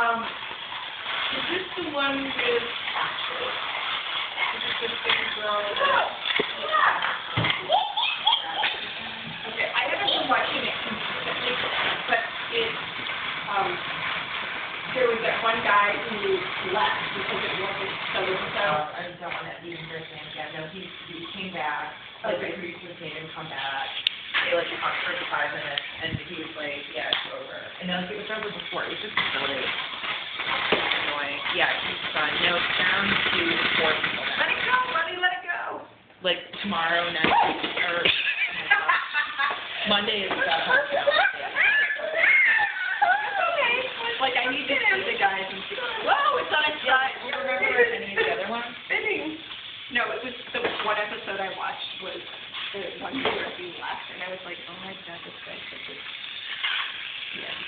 um, is this the one with... Is this the girl there was that one guy who left because it wasn't so-and-so. So uh, I don't want to even bring him again. No, he, he came back, like, agreed to made him come back. They like talked for five minutes and he was like, yeah, it's over. And then it was over before. It was just really annoying. Yeah, he's done. No, it's down to four people now. Let it go, buddy, let it go. Like tomorrow, next week, or oh Monday is the touchdown. Okay. Like I need to see the guys and see, whoa, it's on its side. Do you remember any of the other ones? Spinning. No, it was, the one episode I watched was the one where he left, and I was like, oh my god, this guy's such a, yeah.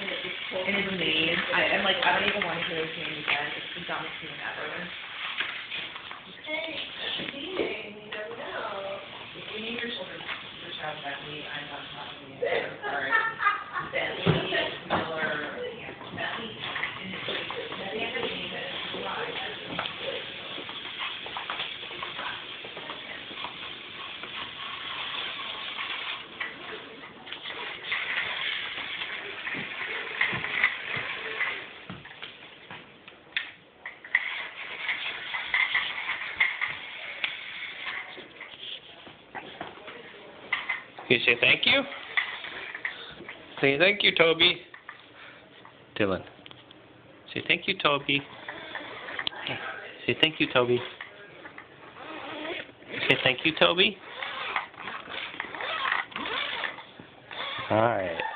And it was cool. And his name, I, I'm like, I don't even want to hear his name again. It's the dumbest name ever. Hey, you don't know. If you name your children, your child Bentley, I'm not talking to you. I'm sorry. Bentley, Miller, yeah, Bentley. And it's like, the other name is July. Can you say thank you? Say thank you, Toby. Dylan. Say thank you, Toby. Say thank you, Toby. Say thank you, Toby. All right.